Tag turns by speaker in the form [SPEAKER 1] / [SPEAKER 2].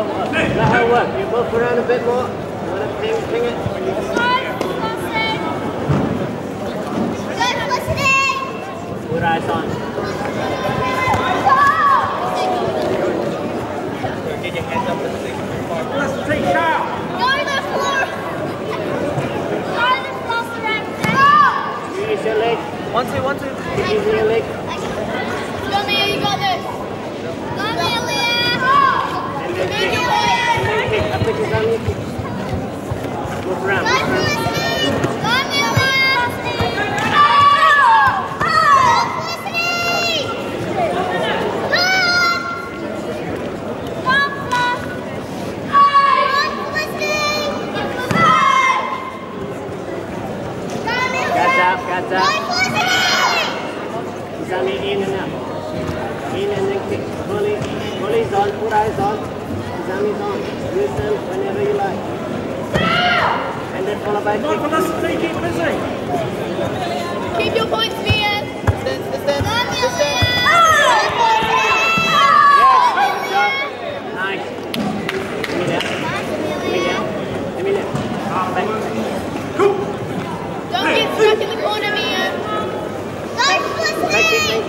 [SPEAKER 1] Let her work. Let her work. You move around a bit more. You want to ping, ping it? Good eyes on. Get your hands up to the thing. Let's take shot. Use your leg.
[SPEAKER 2] One, two, one, two.
[SPEAKER 1] Use your leg. And Guards out, guards out. Zami in and out. In and then kick. Bully. Bully's on. Put eyes on. Zami's on. Use them whenever you like. And then follow by kick.
[SPEAKER 3] Keep